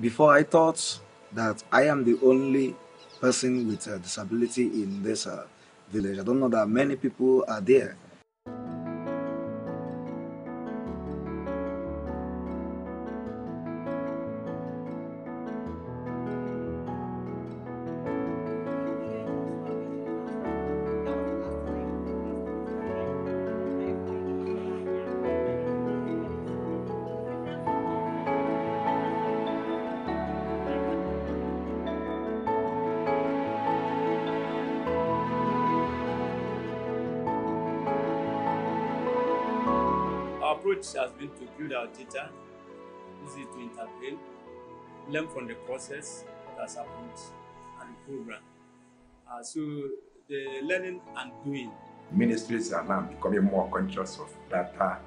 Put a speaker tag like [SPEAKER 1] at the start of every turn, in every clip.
[SPEAKER 1] Before I thought that I am the only person with a disability in this uh, village. I don't know that many people are there.
[SPEAKER 2] Approach has been to build our data, use it to intervene, learn from the process that has happened, and program. Uh, so the learning and doing
[SPEAKER 3] Ministries are now becoming more conscious of data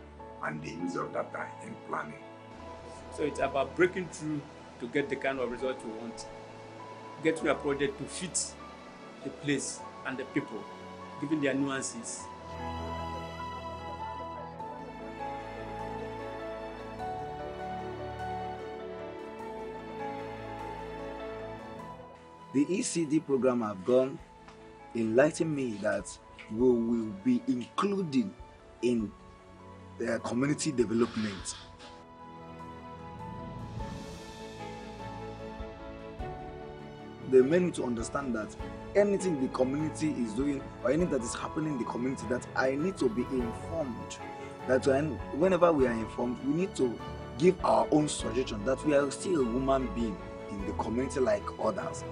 [SPEAKER 3] and the use of data in planning.
[SPEAKER 2] So it's about breaking through to get the kind of result you want. Getting a project to fit the place and the people, given their nuances.
[SPEAKER 1] The ECID program I've gone enlightened me that we will be including in uh, community development. They made me to understand that anything the community is doing or anything that is happening in the community, that I need to be informed. That when, whenever we are informed, we need to give our own suggestion that we are still a human being in the community like others